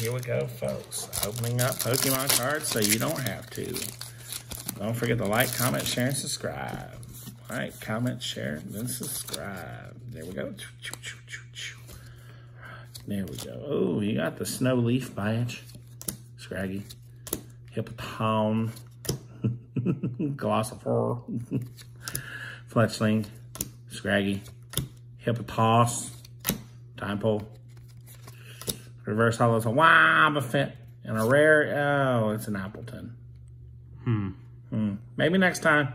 here we go, folks. Opening up Pokemon cards so you don't have to. Don't forget to like, comment, share, and subscribe. Like, comment, share, then subscribe. There we go. There we go. Oh, you got the snow leaf badge. Scraggy. Hippopotam. Gossifleur. Fletchling. Scraggy. Hippopotas. Tympole. Reverse holo is a Wobbuffet. And a rare, oh, it's an Appletun. Hmm. Hmm. Maybe next time.